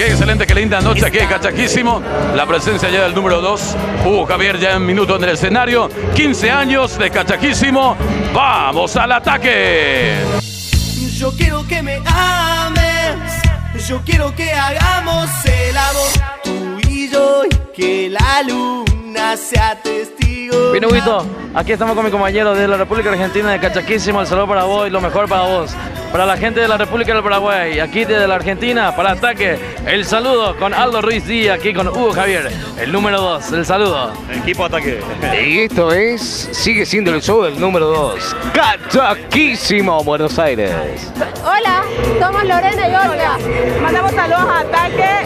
qué excelente, qué linda noche aquí, cachaquísimo. La presencia ya del número 2, Hugo Javier ya en minuto en el escenario. 15 años de cachaquísimo. ¡Vamos al ataque! Yo quiero que me ames, yo quiero que hagamos el amor tú y yo, y que la luna sea testigo. Bien, Huguito, aquí estamos con mi compañero de la República Argentina de Cachaquísimo. El saludo para vos y lo mejor para vos. Para la gente de la República del Paraguay, aquí desde la Argentina, para ataque, el saludo con Aldo Ruiz Díaz, aquí con Hugo Javier, el número 2, el saludo. Equipo ataque. Y esto es, sigue siendo el show del número 2. Cachaquísimo, Buenos Aires. Hola, somos Lorena y Olga. Mandamos saludos a Ataque,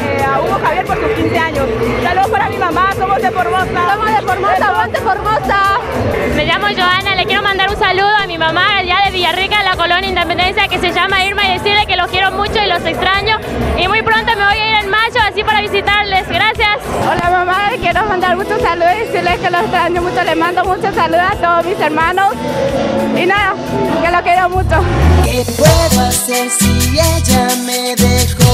Formosa, aguante Formosa. Me llamo Joana, le quiero mandar un saludo a mi mamá allá de Villarrica, en la colonia Independencia, que se llama Irma, y decirle que los quiero mucho y los extraño. Y muy pronto me voy a ir en mayo, así para visitarles. Gracias. Hola mamá, le quiero mandar muchos saludos y decirles que los extraño mucho. Le mando muchos saludos a todos mis hermanos. Y nada, que los quiero mucho. ¿Qué puedo hacer si ella me dejó?